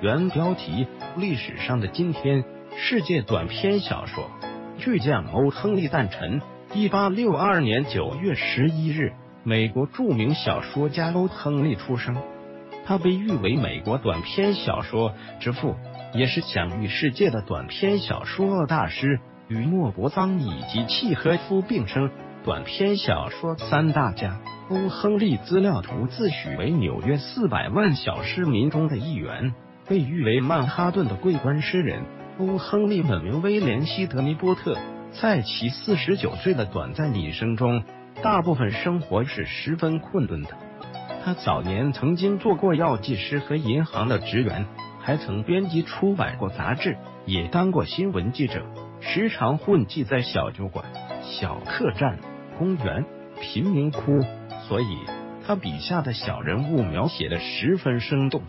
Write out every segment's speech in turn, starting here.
原标题：历史上的今天，世界短篇小说巨匠欧·亨利诞辰。一八六二年九月十一日，美国著名小说家欧·亨利出生。他被誉为美国短篇小说之父，也是享誉世界的短篇小说大师，与莫泊桑以及契诃夫并称短篇小说三大家。欧·亨利资料图自诩为纽约四百万小市民中的一员，被誉为曼哈顿的桂冠诗人。欧·亨利本名威廉·西德尼·波特。在其四十九岁的短暂一生中，大部分生活是十分困顿的。他早年曾经做过药剂师和银行的职员，还曾编辑出版过杂志，也当过新闻记者，时常混迹在小酒馆、小客栈、公园、贫民窟，所以他笔下的小人物描写的十分生动。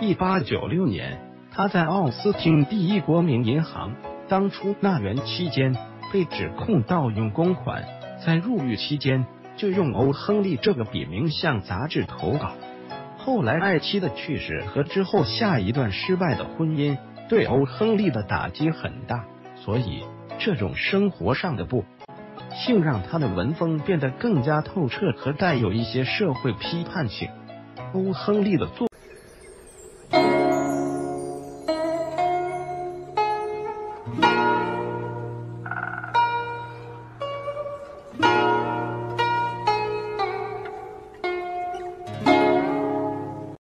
一八九六年，他在奥斯汀第一国民银行当出纳员期间。被指控盗用公款，在入狱期间就用欧·亨利这个笔名向杂志投稿。后来爱妻的去世和之后下一段失败的婚姻对欧·亨利的打击很大，所以这种生活上的不幸让他的文风变得更加透彻和带有一些社会批判性。欧·亨利的作。